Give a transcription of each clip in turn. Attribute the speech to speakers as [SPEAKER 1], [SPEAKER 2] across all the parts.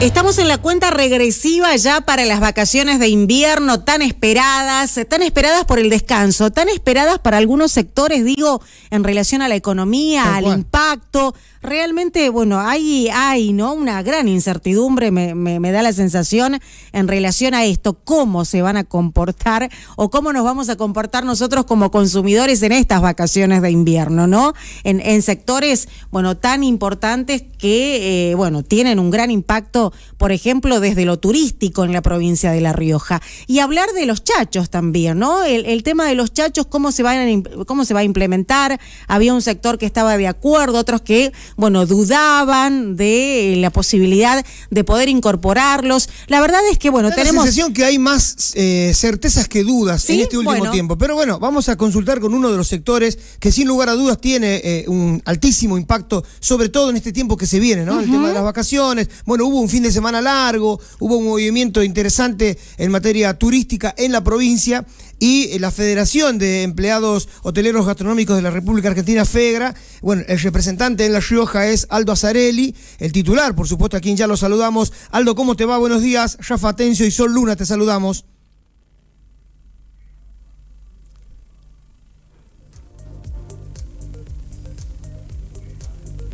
[SPEAKER 1] Estamos en la cuenta regresiva ya para las vacaciones de invierno tan esperadas, tan esperadas por el descanso, tan esperadas para algunos sectores, digo, en relación a la economía, al impacto. Realmente, bueno, hay, hay, ¿no? Una gran incertidumbre, me, me, da la sensación, en relación a esto, cómo se van a comportar o cómo nos vamos a comportar nosotros como consumidores en estas vacaciones de invierno, ¿no? En, en sectores, bueno, tan importantes que, eh, bueno, tienen un gran impacto por ejemplo, desde lo turístico en la provincia de La Rioja. Y hablar de los chachos también, ¿no? El, tema de los chachos, cómo se, van cómo se va a implementar. Había un sector que estaba de acuerdo, otros que, bueno, dudaban de la posibilidad de poder incorporarlos. La verdad es que, bueno, tenemos...
[SPEAKER 2] la sensación que hay más eh, certezas que dudas en este último tiempo. Pero bueno, vamos a consultar con uno de los sectores que sin lugar a dudas tiene eh, un altísimo impacto, sobre todo en este tiempo que se viene, ¿no? El tema de las vacaciones. Bueno, hubo un fin de semana largo, hubo un movimiento interesante en materia turística en la provincia y la Federación de Empleados Hoteleros Gastronómicos de la República Argentina, FEGRA, bueno, el representante en La Rioja es Aldo Azarelli, el titular, por supuesto, a quien ya lo saludamos. Aldo, ¿cómo te va? Buenos días. Rafa Atencio y Sol Luna, te saludamos.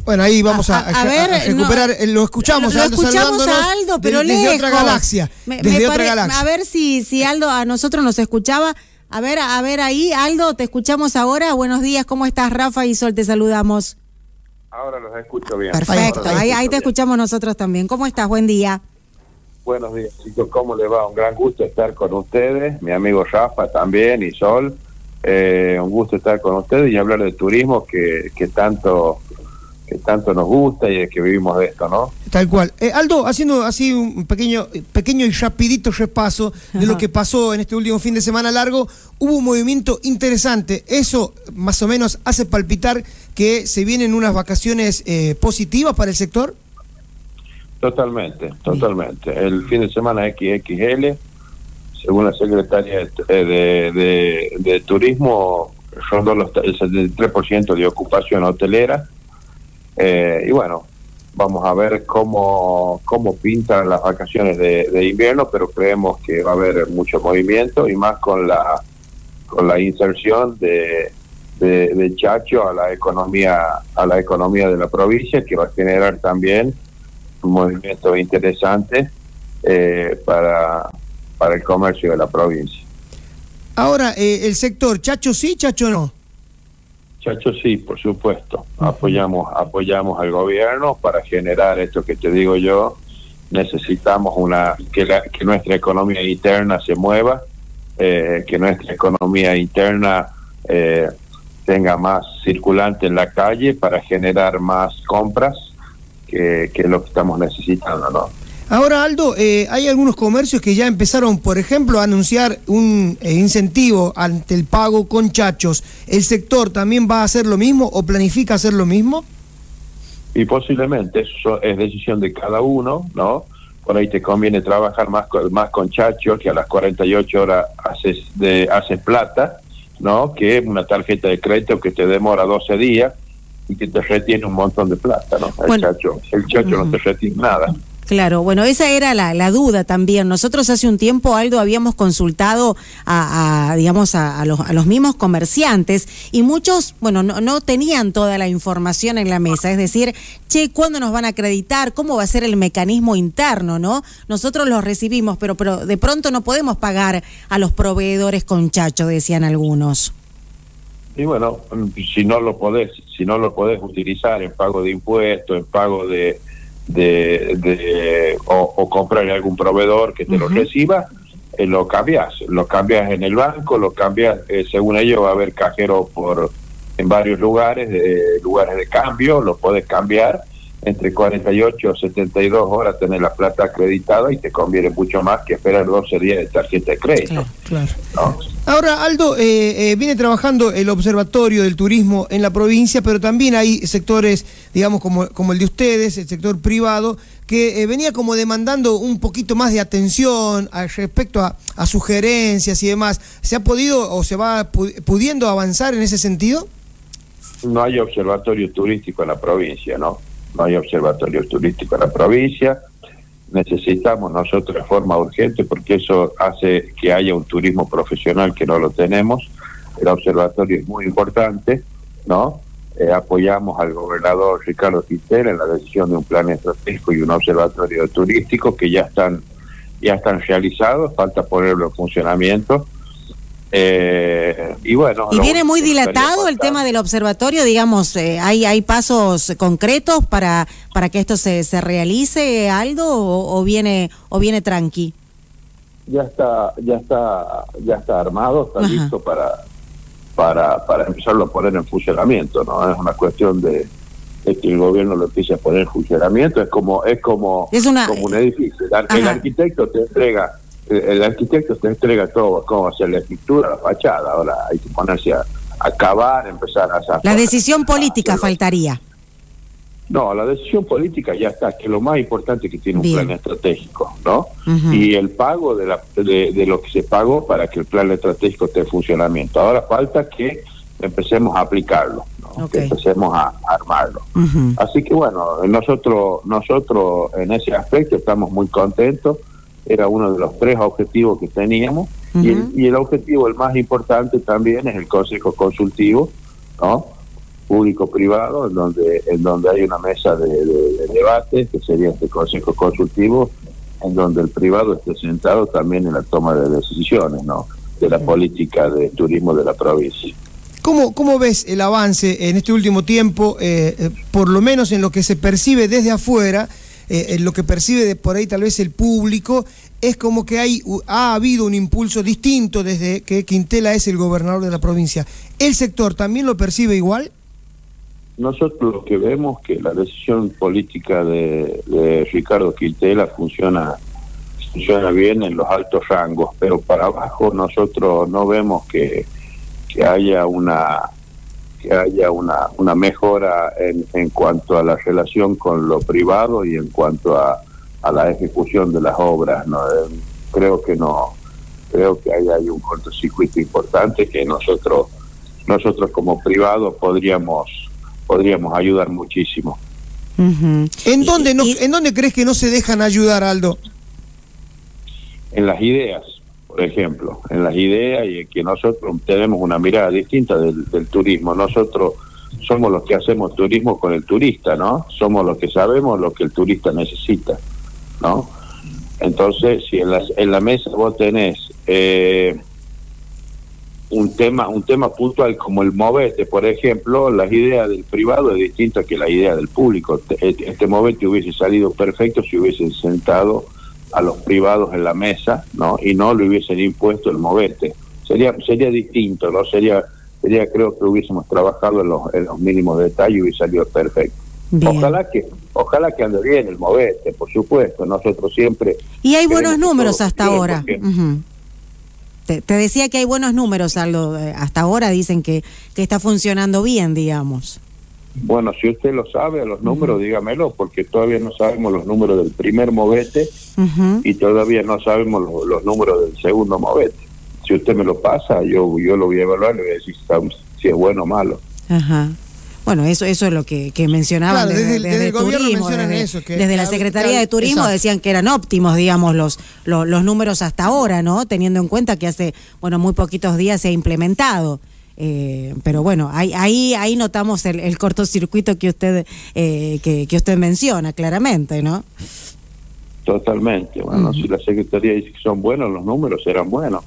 [SPEAKER 2] Bueno, ahí vamos a, recuperar, eh, lo escuchamos,
[SPEAKER 1] lo, escuchamos a Aldo, pero
[SPEAKER 2] desde, desde otra galaxia, desde otra galaxia.
[SPEAKER 1] A ver si, si Aldo a nosotros nos escuchaba. A ver, a ver ahí, Aldo, te escuchamos ahora. Buenos días, ¿cómo estás, Rafa y Sol? Te saludamos.
[SPEAKER 3] Ahora los escucho bien.
[SPEAKER 1] Perfecto, ahí, ahí te escuchamos nosotros también. ¿Cómo estás? Buen día.
[SPEAKER 3] Buenos días, chicos. ¿Cómo les va? Un gran gusto estar con ustedes, mi amigo Rafa también y Sol. Eh, un gusto estar con ustedes y hablar de turismo que, que tanto que tanto nos gusta y es que vivimos de esto, ¿no?
[SPEAKER 2] Tal cual. Eh, Aldo, haciendo así un pequeño, pequeño y rapidito repaso de lo que pasó en este último fin de semana largo, hubo un movimiento interesante. Eso más o menos hace palpitar que se vienen unas vacaciones eh, positivas para el sector.
[SPEAKER 3] Totalmente, totalmente. El fin de semana XXL, según la secretaria de, de, Turismo, rondó los, el 73% de ocupación hotelera eh, y bueno, vamos a ver cómo, cómo pintan las vacaciones de, invierno, pero creemos que va a haber mucho movimiento y más con la, con la inserción de, de, Chacho a la economía a la economía de la provincia que va a generar también un movimiento interesante eh, para, para el comercio de la provincia.
[SPEAKER 2] Ahora, eh, el sector, Chacho sí, Chacho no.
[SPEAKER 3] Chacho, sí, por supuesto. Apoyamos, apoyamos al gobierno para generar esto que te digo yo. Necesitamos una que, que nuestra economía interna se mueva, eh, que nuestra economía interna eh, tenga más circulante en la calle para generar más compras, que, que es lo que estamos necesitando, ¿no?
[SPEAKER 2] Ahora, Aldo, eh, hay algunos comercios que ya empezaron, por ejemplo, a anunciar un eh, incentivo ante el pago con chachos. ¿El sector también va a hacer lo mismo o planifica hacer lo mismo?
[SPEAKER 3] Y posiblemente, eso es decisión de cada uno, ¿no? Por ahí te conviene trabajar más con, más con chachos, que a las 48 horas haces, de, haces plata, ¿no? Que una tarjeta de crédito que te demora 12 días y que te retiene un montón de plata, ¿no? El chacho, el chacho no te retiene nada.
[SPEAKER 1] Claro, bueno, esa era la, duda también. Nosotros hace un tiempo, Aldo, habíamos consultado a, digamos, a, los, a, los, mismos comerciantes y muchos, bueno, no, no, tenían toda la información en la mesa. Es decir, che, ¿cuándo nos van a acreditar? ¿Cómo va a ser el mecanismo interno, no? Nosotros los recibimos, pero, pero de pronto no podemos pagar a los proveedores con chacho, decían algunos.
[SPEAKER 3] Y bueno, si no lo podés, si no lo podés utilizar en pago de impuestos, en pago de de, de o, o, comprar algún proveedor que te lo reciba, eh, lo cambias, lo cambias en el banco, lo cambias, eh, según ellos va a haber cajero por en varios lugares, de, lugares de cambio, lo puedes cambiar entre 48 o 72 horas tener la plata acreditada y te conviene mucho más que esperar 12 días de tarjeta de crédito.
[SPEAKER 2] Claro, Ahora, Aldo, eh, eh, viene trabajando el Observatorio del Turismo en la provincia, pero también hay sectores, digamos, como, como el de ustedes, el sector privado, que eh, venía como demandando un poquito más de atención respecto a, a, sugerencias y demás. ¿Se ha podido o se va pudiendo avanzar en ese sentido?
[SPEAKER 3] No hay observatorio turístico en la provincia, ¿no? No hay observatorio turístico en la provincia. necesitamos nosotros de forma urgente porque eso hace que haya un turismo profesional que no lo tenemos. El observatorio es muy importante, ¿no? Eh, apoyamos al gobernador Ricardo Quintero en la decisión de un plan estratégico y un observatorio turístico que ya están ya están realizados, falta ponerlo en funcionamiento.
[SPEAKER 1] Eh, y bueno. ¿Y viene muy dilatado el tema del observatorio? Digamos, eh, ¿hay, ¿hay pasos concretos para, para que esto se, se realice, algo o, viene, o viene tranqui?
[SPEAKER 3] Ya está, ya está, ya está armado, está listo para, para, para empezarlo a poner en funcionamiento, ¿no? Es una cuestión de, que el gobierno lo empiece a poner en funcionamiento, es como, es como, como un edificio. el arquitecto te entrega el arquitecto te entrega todo, cómo hacer la escritura, la fachada, ahora hay que ponerse a, acabar, empezar a hacer...
[SPEAKER 1] La decisión política faltaría.
[SPEAKER 3] No, la decisión política ya está, que lo más importante que tiene un plan estratégico, ¿no? Y el pago de, la, de, lo que se pagó para que el plan estratégico esté en funcionamiento. Ahora falta que empecemos a aplicarlo, ¿no? que empecemos a, armarlo. Así que bueno, nosotros, nosotros en ese aspecto estamos muy contentos era uno de los tres objetivos que teníamos y, el, objetivo, el más importante también es el Consejo Consultivo, ¿no? público-privado, en donde, en donde hay una mesa de, debate, que sería este Consejo Consultivo, en donde el privado esté sentado también en la toma de decisiones ¿no? de la política de turismo de la provincia.
[SPEAKER 2] ¿Cómo, ¿Cómo ves el avance en este último tiempo, eh, eh, por lo menos en lo que se percibe desde afuera? Eh, lo que percibe de por ahí tal vez el público, es como que hay, ha habido un impulso distinto desde que Quintela es el gobernador de la provincia. ¿El sector también lo percibe igual?
[SPEAKER 3] Nosotros lo que vemos que la decisión política de, Ricardo Quintela funciona funciona bien en los altos rangos, pero para abajo nosotros no vemos que, que haya una que haya una, una mejora en, en cuanto a la relación con lo privado y en cuanto a, a la ejecución de las obras. ¿no? Eh, creo que no, creo que ahí hay un cortocircuito importante que nosotros, nosotros como privados podríamos, podríamos ayudar muchísimo.
[SPEAKER 2] ¿En, dónde no, ¿En dónde crees que no se dejan ayudar, Aldo?
[SPEAKER 3] En las ideas por ejemplo, en las ideas y en que nosotros tenemos una mirada distinta del, turismo. Nosotros somos los que hacemos turismo con el turista, ¿no? Somos los que sabemos lo que el turista necesita, ¿no? Entonces, si en la, en la mesa vos tenés eh, un tema un tema puntual como el movete, por ejemplo, las ideas del privado es distinta que la idea del público. Este, este movete hubiese salido perfecto si hubiesen sentado a los privados en la mesa, ¿no? Y no le hubiesen impuesto el moverte. Sería sería distinto, ¿no? Sería sería creo que hubiésemos trabajado en los, en los mínimos detalles y hubiese salido perfecto. Ojalá que ojalá que ande bien el moverte, por supuesto. Nosotros siempre
[SPEAKER 1] Y hay buenos números hasta ahora. te, decía que hay buenos números, eh, hasta ahora dicen que, que está funcionando bien, digamos.
[SPEAKER 3] Bueno, si usted lo sabe, los números, dígamelo, porque todavía no sabemos los números del primer movete y todavía no sabemos los, números del segundo movete. Si usted me lo pasa, yo yo lo voy a evaluar y voy a decir si es bueno o malo.
[SPEAKER 1] Ajá. Bueno, eso eso es lo que, que mencionaban desde, el turismo, desde, la Secretaría de Turismo decían que eran óptimos, digamos, los, los, los números hasta ahora, ¿no? Teniendo en cuenta que hace, bueno, muy poquitos días se ha implementado. Eh, pero bueno, ahí, ahí, ahí notamos el, cortocircuito que usted, eh, que, usted menciona claramente, ¿no?
[SPEAKER 3] Totalmente. Bueno, si la Secretaría dice que son buenos, los números serán buenos.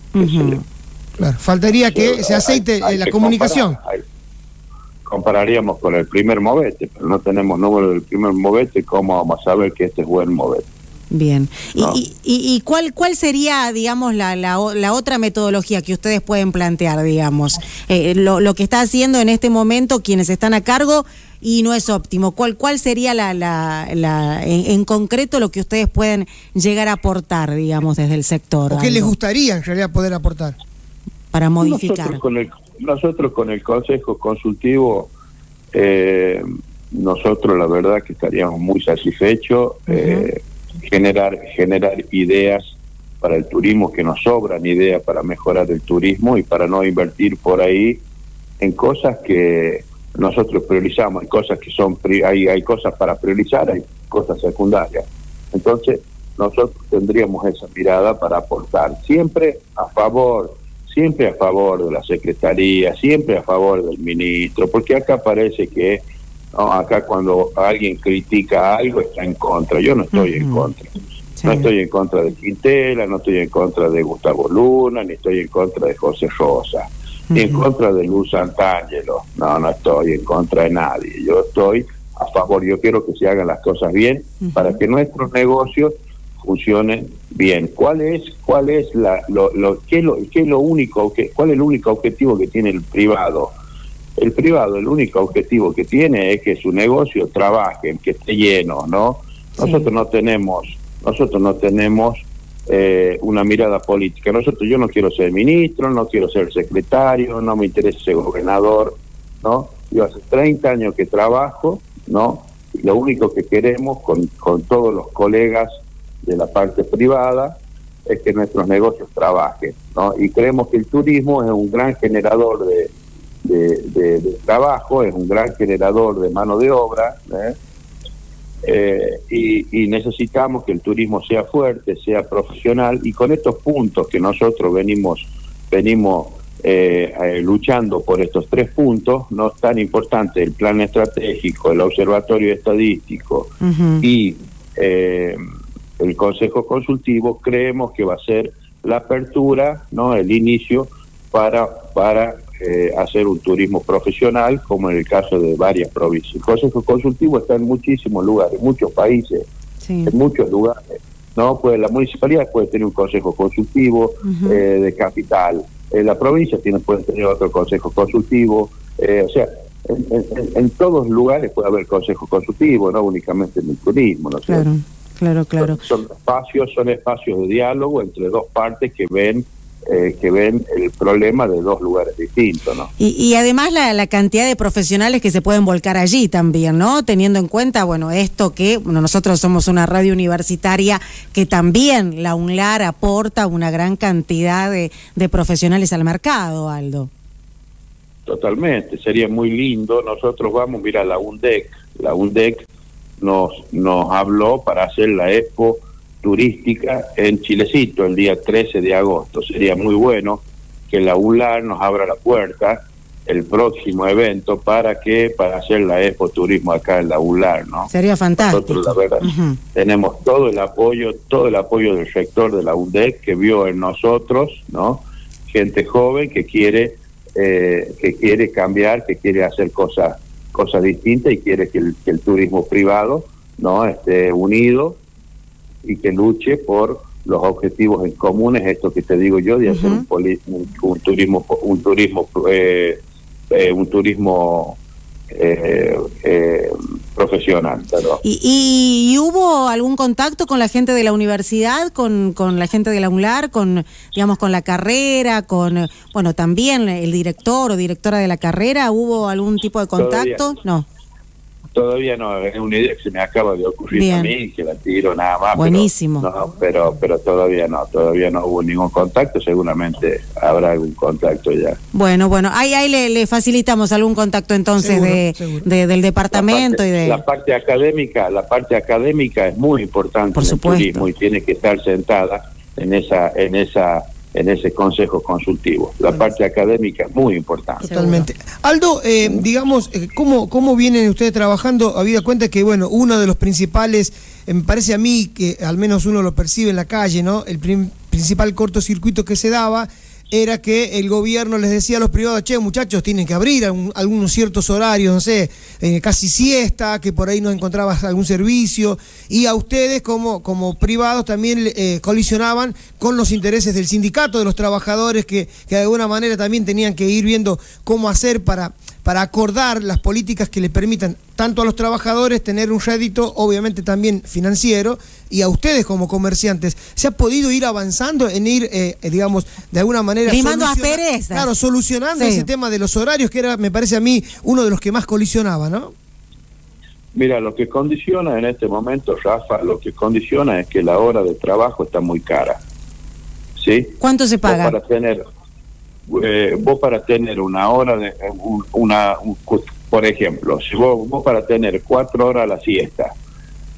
[SPEAKER 2] Claro, faltaría que se aceite la comunicación.
[SPEAKER 3] compararíamos con el primer movete, pero no tenemos número del primer movete, ¿cómo vamos a saber que este es buen movete?
[SPEAKER 1] Bien. ¿Y, y, cuál, cuál sería, digamos, la, la, otra metodología que ustedes pueden plantear, digamos? Eh, lo, lo, que está haciendo en este momento quienes están a cargo y no es óptimo. ¿Cuál, cuál sería la, la, la en, concreto lo que ustedes pueden llegar a aportar, digamos, desde el sector?
[SPEAKER 2] ¿O qué les gustaría en realidad poder aportar?
[SPEAKER 1] Para modificar.
[SPEAKER 3] Nosotros con el, nosotros con el Consejo Consultivo... Eh, nosotros la verdad que estaríamos muy satisfechos generar, generar ideas para el turismo, que nos sobran ideas para mejorar el turismo y para no invertir por ahí en cosas que nosotros priorizamos, hay cosas que son hay, hay cosas para priorizar, hay cosas secundarias. Entonces, nosotros tendríamos esa mirada para aportar. Siempre a favor, siempre a favor de la Secretaría, siempre a favor del ministro, porque acá parece que no, acá cuando alguien critica algo está en contra. Yo no estoy en contra. No estoy en contra de Quintela, no estoy en contra de Gustavo Luna, ni estoy en contra de José Rosa, ni en contra de Luz Santangelo. No, no estoy en contra de nadie. Yo estoy a favor, yo quiero que se hagan las cosas bien para que nuestros negocios funcionen bien. ¿Cuál es cuál es la lo, lo qué lo qué es lo único que cuál es el único objetivo que tiene el privado? El privado el único objetivo que tiene es que su negocio trabaje, que esté lleno, ¿no? Nosotros no tenemos nosotros no tenemos eh, una mirada política. Nosotros yo no quiero ser ministro, no quiero ser secretario, no me interesa ser gobernador, ¿no? Yo hace 30 años que trabajo ¿no? Lo único que queremos con, con todos los colegas de la parte privada es que nuestros negocios trabajen, ¿no? Y creemos que el turismo es un gran generador de, de, trabajo, es un gran generador de mano de obra, ¿eh? Eh, y, y, necesitamos que el turismo sea fuerte, sea profesional, y con estos puntos que nosotros venimos, venimos eh, eh, luchando por estos tres puntos, no es tan importante el plan estratégico, el observatorio estadístico y eh, el consejo consultivo, creemos que va a ser la apertura, no el inicio para, para eh, hacer un turismo profesional, como en el caso de varias provincias. El consejo consultivo está en muchísimos lugares, en muchos países, en muchos lugares. no pues La municipalidad puede tener un consejo consultivo de capital, eh, la provincia tiene, puede tener otro consejo consultivo, eh, o sea, en, todos lugares puede haber consejo consultivo, no únicamente en el turismo. ¿no?
[SPEAKER 1] Claro, claro, claro.
[SPEAKER 3] Son, espacios, son espacios de diálogo entre dos partes que ven eh, que ven el problema de dos lugares distintos, ¿no?
[SPEAKER 1] Y, y además la, la, cantidad de profesionales que se pueden volcar allí también, ¿no? Teniendo en cuenta, bueno, esto que bueno, nosotros somos una radio universitaria que también la UNLAR aporta una gran cantidad de, de profesionales al mercado, Aldo.
[SPEAKER 3] Totalmente, sería muy lindo. Nosotros vamos, mira, la UNDEC, la UNDEC nos, nos habló para hacer la expo turística en Chilecito el día 13 de agosto. Sería muy bueno que la ULAR nos abra la puerta el próximo evento para que para hacer la Expo Turismo acá en la ULAR, ¿no?
[SPEAKER 1] Sería fantástico.
[SPEAKER 3] Nosotros la verdad tenemos todo el apoyo, todo el apoyo del sector de la UNDEC que vio en nosotros, ¿no? Gente joven que quiere eh, que quiere cambiar, que quiere hacer cosas cosas distintas y quiere que el, que el turismo privado, ¿no? esté unido y que luche por los objetivos en comunes, esto que te digo yo, de hacer un, un, turismo, un turismo, eh, eh, un turismo eh, profesional.
[SPEAKER 1] ¿Y, ¿Y, hubo algún contacto con la gente de la universidad, con, con la gente de la UNLAR, con, digamos, con la carrera, con, bueno, también el director o directora de la carrera? ¿Hubo algún tipo de contacto? No.
[SPEAKER 3] Todavía no, es una idea que se me acaba de ocurrir a mí, que la tiro nada más.
[SPEAKER 1] Buenísimo.
[SPEAKER 3] Pero, no, pero, pero todavía no, todavía no hubo ningún contacto, seguramente habrá algún contacto ya.
[SPEAKER 1] Bueno, bueno, ahí, ahí le, facilitamos algún contacto entonces de, del departamento y de...
[SPEAKER 3] La parte académica, la parte académica es muy importante
[SPEAKER 1] Por supuesto.
[SPEAKER 3] y tiene que estar sentada en esa, en esa en ese consejo consultivo. La parte académica es muy importante.
[SPEAKER 2] Totalmente. Aldo, eh, digamos, eh, ¿cómo, ¿cómo vienen ustedes trabajando? Habida cuenta que, bueno, uno de los principales, eh, me parece a mí que al menos uno lo percibe en la calle, ¿no? El principal cortocircuito que se daba era que el gobierno les decía a los privados, che, muchachos, tienen que abrir algunos ciertos horarios, no sé, eh, casi siesta, que por ahí no encontrabas algún servicio, y a ustedes como, como privados también eh, colisionaban con los intereses del sindicato, de los trabajadores, que, que de alguna manera también tenían que ir viendo cómo hacer para para acordar las políticas que le permitan tanto a los trabajadores tener un rédito, obviamente también financiero, y a ustedes como comerciantes. ¿Se ha podido ir avanzando en ir, eh, eh, digamos, de alguna manera...
[SPEAKER 1] a
[SPEAKER 2] Claro, solucionando ese tema de los horarios, que era, me parece a mí, uno de los que más colisionaba, ¿no?
[SPEAKER 3] Mira, lo que condiciona en este momento, Rafa, lo que condiciona es que la hora de trabajo está muy cara. ¿Sí?
[SPEAKER 1] ¿Cuánto se paga?
[SPEAKER 3] para tener eh, vos para tener una hora de una por ejemplo si vos, vos para tener cuatro horas la siesta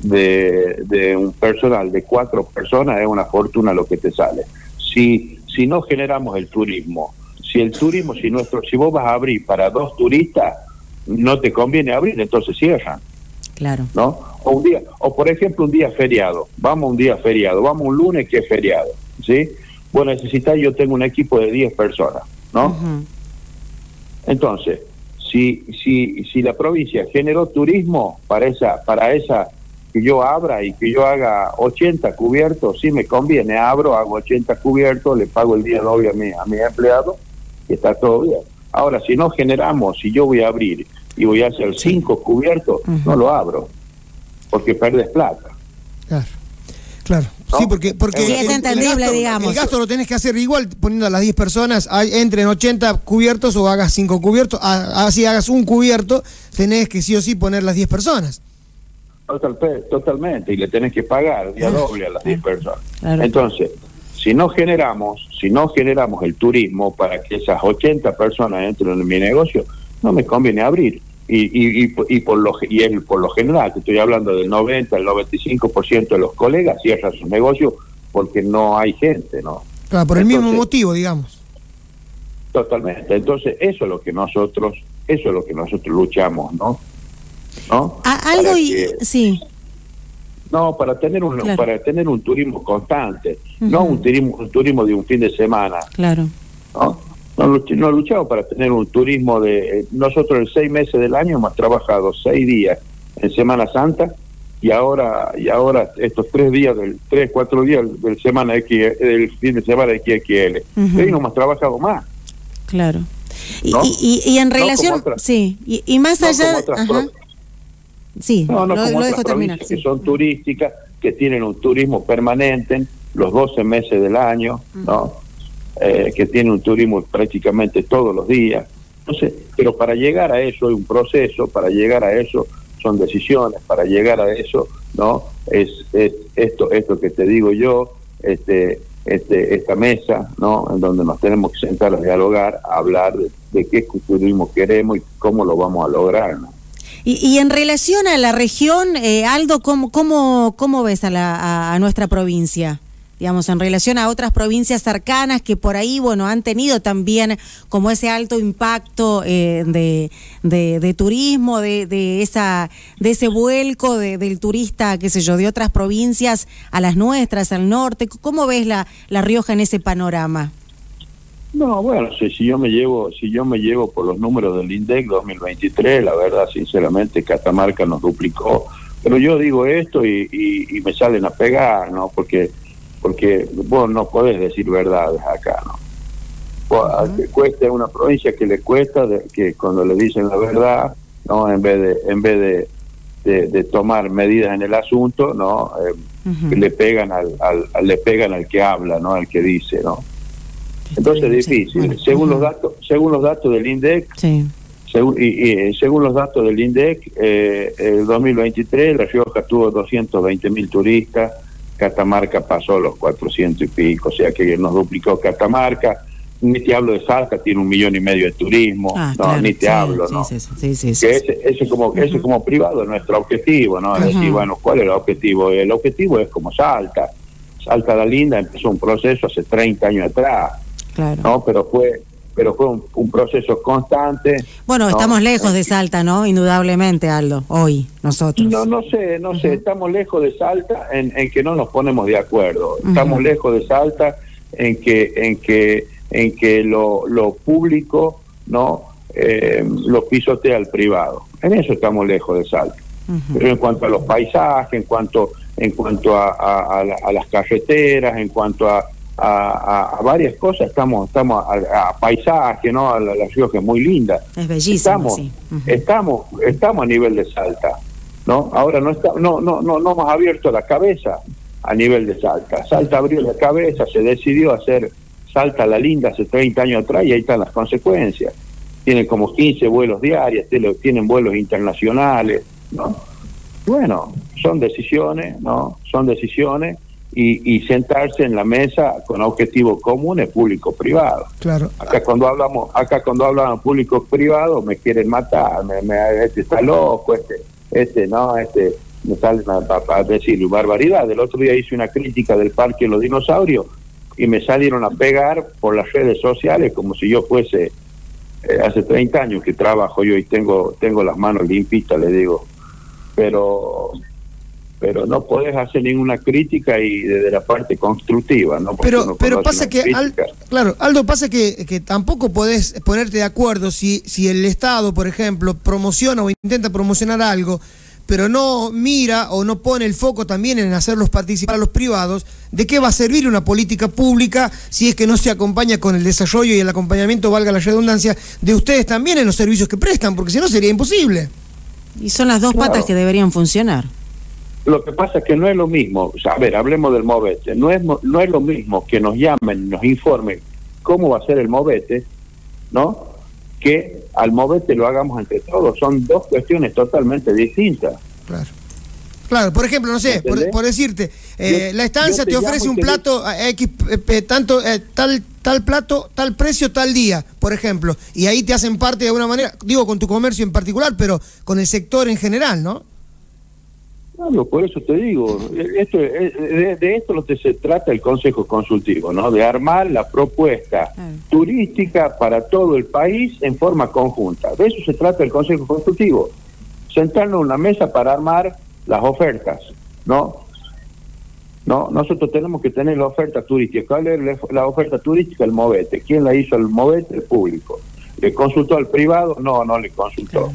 [SPEAKER 3] de, un personal de cuatro personas es una fortuna lo que te sale. Si, si no generamos el turismo, si el turismo, si nuestro, si vos vas a abrir para dos turistas, no te conviene abrir, entonces cierran.
[SPEAKER 1] Claro.
[SPEAKER 3] ¿No? O un día, o por ejemplo un día feriado, vamos un día feriado, vamos un lunes que es feriado, ¿sí? Bueno, necesitas, yo tengo un equipo de 10 personas, ¿no? Entonces, si, si, si la provincia generó turismo para esa, para esa que yo abra y que yo haga 80 cubiertos, si me conviene, abro, hago 80 cubiertos, le pago el día doble a mi, a mi empleado y está todo bien. Ahora, si no generamos, si yo voy a abrir y voy a hacer 5 cubiertos, no lo abro, porque perdes plata.
[SPEAKER 2] Claro. Claro. Sí, porque, porque
[SPEAKER 1] es entendible, digamos.
[SPEAKER 2] El gasto lo tenés que hacer igual poniendo a las 10 personas, entren 80 cubiertos o hagas 5 cubiertos. Así hagas un cubierto, tenés que sí o sí poner las 10 personas.
[SPEAKER 3] totalmente, y le tenés que pagar día doble a las 10 personas. Entonces, si no generamos, si no generamos el turismo para que esas 80 personas entren en mi negocio, no me conviene abrir y, y, y, por lo y él, por lo general, estoy hablando del 90, el 95% de los colegas cierran sus negocios porque no hay gente, ¿no?
[SPEAKER 2] Claro, por el mismo motivo, digamos.
[SPEAKER 3] Totalmente. Entonces, eso es lo que nosotros, eso es lo que nosotros luchamos, ¿no? ¿No?
[SPEAKER 1] algo y sí.
[SPEAKER 3] No, para tener un para tener un turismo constante, no un turismo un turismo de un fin de semana.
[SPEAKER 1] Claro.
[SPEAKER 3] ¿No? No, luchamos para tener un turismo de... Nosotros en seis meses del año hemos trabajado seis días en Semana Santa y ahora y ahora estos tres días, del tres, cuatro días del semana X, del fin de semana XXL. Uh no hemos trabajado más.
[SPEAKER 1] Claro. Y, y, en relación... sí, y, más allá... Sí,
[SPEAKER 3] no, no lo, dejo terminar. Que son turísticas, que tienen un turismo permanente los 12 meses del año, ¿no? Eh, que tiene un turismo prácticamente todos los días. Entonces, pero para llegar a eso hay un proceso, para llegar a eso son decisiones, para llegar a eso, ¿no? Es, esto, esto que te digo yo, este, este, esta mesa, ¿no? En donde nos tenemos que sentar a dialogar, a hablar de, qué turismo queremos y cómo lo vamos a lograr,
[SPEAKER 1] Y, en relación a la región, eh, Aldo, ¿cómo, cómo, cómo ves a, la, a nuestra provincia? Digamos, en relación a otras provincias cercanas que por ahí, bueno, han tenido también como ese alto impacto eh, de, de, turismo, de, de, esa, de ese vuelco del turista, qué sé yo, de otras provincias a las nuestras, al norte. ¿Cómo ves la, la Rioja en ese panorama?
[SPEAKER 3] No, bueno, si, si yo me llevo, si yo me llevo por los números del INDEC 2023, la verdad, sinceramente, Catamarca nos duplicó. Pero yo digo esto y, y, y me salen a pegar, ¿no? Porque porque vos no podés decir verdades acá, ¿no? que cueste una provincia que le cuesta que cuando le dicen la verdad, ¿no? En vez de en vez de, de, tomar medidas en el asunto, ¿no? Eh, le pegan al, al, le pegan al que habla, ¿no? Al que dice, ¿no? Entonces es difícil. según los datos, según los datos del INDEC, según, y, según los datos del INDEC, eh, el 2023 La Rioja tuvo 220 mil turistas, Catamarca pasó los 400 y pico, o sea que nos duplicó Catamarca. Ni te hablo de Salta, tiene un millón y medio de turismo, ah, no, ni te hablo, ¿no? Sí, sí, sí, que ese, ese, como, ese como privado es nuestro objetivo, ¿no? Decir, bueno, ¿cuál es el objetivo? El objetivo es como Salta. Salta la Linda empezó un proceso hace 30 años atrás, claro. ¿no? Pero fue pero fue un, proceso constante.
[SPEAKER 1] Bueno, estamos lejos de Salta, ¿no? Indudablemente, Aldo, hoy, nosotros.
[SPEAKER 3] No, no sé, no sé, estamos lejos de Salta en, que no nos ponemos de acuerdo. Estamos lejos de Salta en que, en que, en que lo, lo público, ¿no? Eh, lo pisotea el privado. En eso estamos lejos de Salta. Pero en cuanto a los paisajes, en cuanto, en cuanto a las carreteras, en cuanto a a, varias cosas, estamos estamos a, paisaje, ¿no? A la, la Rioja es muy linda.
[SPEAKER 1] Es bellísimo,
[SPEAKER 3] estamos, estamos, estamos a nivel de Salta, ¿no? Ahora no está, no, no, no, no hemos abierto la cabeza a nivel de Salta. Salta abrió la cabeza, se decidió hacer Salta la linda hace 30 años atrás y ahí están las consecuencias. Tienen como 15 vuelos diarios, tienen vuelos internacionales, ¿no? Bueno, son decisiones, ¿no? Son decisiones y, sentarse en la mesa con objetivos comunes público-privado.
[SPEAKER 2] Claro.
[SPEAKER 3] Acá cuando hablamos, acá cuando hablamos público-privado me quieren matar, me, este está loco, este, este no, este, me salen a, decir barbaridad. El otro día hice una crítica del Parque de los Dinosaurios y me salieron a pegar por las redes sociales como si yo fuese eh, hace 30 años que trabajo yo y tengo tengo las manos limpitas, le digo. Pero pero no puedes hacer ninguna crítica y desde la parte constructiva, ¿no?
[SPEAKER 2] pero pero pasa que claro, Aldo pasa que, que tampoco podés ponerte de acuerdo si si el Estado, por ejemplo, promociona o intenta promocionar algo pero no mira o no pone el foco también en hacerlos participar a los privados, ¿de qué va a servir una política pública si es que no se acompaña con el desarrollo y el acompañamiento, valga la redundancia, de ustedes también en los servicios que prestan? Porque si no sería imposible.
[SPEAKER 1] Y son las dos patas que deberían funcionar.
[SPEAKER 3] Lo que pasa es que no es lo mismo, a ver, hablemos del movete, no es, no es lo mismo que nos llamen, nos informen cómo va a ser el movete, ¿no? que al moverte lo hagamos entre todos. Son dos cuestiones totalmente distintas.
[SPEAKER 2] Claro. Claro, por ejemplo, no sé, por, decirte, eh, la estancia te, ofrece un plato X, eh, tanto, eh, tal, tal plato, tal precio, tal día, por ejemplo, y ahí te hacen parte de alguna manera, digo con tu comercio en particular, pero con el sector en general, ¿no?
[SPEAKER 3] Por eso te digo, esto, de, esto lo que se trata el Consejo Consultivo, ¿no? De armar la propuesta turística para todo el país en forma conjunta. De eso se trata el Consejo Consultivo. Sentarnos en una mesa para armar las ofertas, ¿no? No, nosotros tenemos que tener la oferta turística. ¿Cuál es la oferta turística? El Movete. ¿Quién la hizo el Movete? El público. ¿Le consultó al privado? No, no le consultó.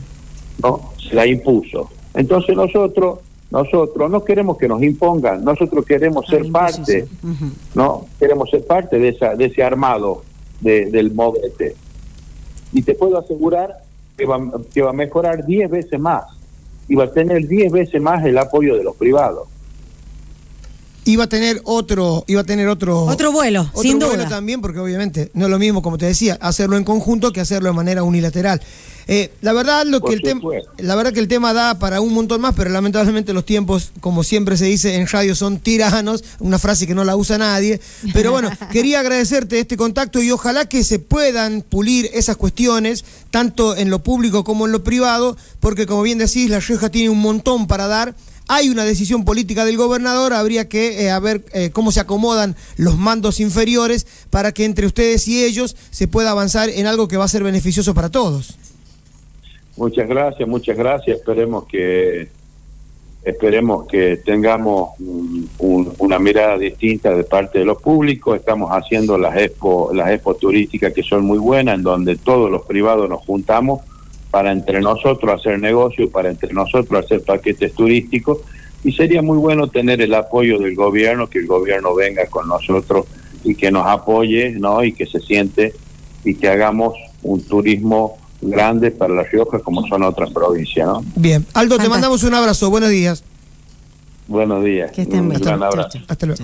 [SPEAKER 3] No, se la impuso. Entonces nosotros nosotros no queremos que nos impongan, nosotros queremos ser parte, ¿no? Queremos ser parte de esa de ese armado de, del movete. Y te puedo asegurar que va, que va a mejorar 10 veces más y va a tener 10 veces más el apoyo de los privados
[SPEAKER 2] iba a tener otro, iba a tener otro,
[SPEAKER 1] otro vuelo,
[SPEAKER 2] otro
[SPEAKER 1] sin
[SPEAKER 2] vuelo también, porque obviamente no es lo mismo, como te decía, hacerlo en conjunto que hacerlo de manera unilateral. Eh, la verdad lo que el tema, la verdad que el tema da para un montón más, pero lamentablemente los tiempos, como siempre se dice en radio, son tiranos, una frase que no la usa nadie. Pero bueno, quería agradecerte este contacto y ojalá que se puedan pulir esas cuestiones, tanto en lo público como en lo privado, porque como bien decís, La Rioja tiene un montón para dar hay una decisión política del gobernador, habría que eh, ver eh, cómo se acomodan los mandos inferiores para que entre ustedes y ellos se pueda avanzar en algo que va a ser beneficioso para todos.
[SPEAKER 3] Muchas gracias, muchas gracias. Esperemos que esperemos que tengamos una mirada distinta de parte de los públicos. Estamos haciendo las expo, las expo turísticas que son muy buenas, en donde todos los privados nos juntamos para entre nosotros hacer negocio, para entre nosotros hacer paquetes turísticos y sería muy bueno tener el apoyo del gobierno, que el gobierno venga con nosotros y que nos apoye, ¿no? Y que se siente y que hagamos un turismo grande para La Rioja como son otras provincias, ¿no?
[SPEAKER 2] Bien, Aldo, te mandamos un abrazo, buenos días.
[SPEAKER 3] Buenos días.
[SPEAKER 1] Que estén bien.
[SPEAKER 3] Un gran abrazo.
[SPEAKER 2] Hasta luego.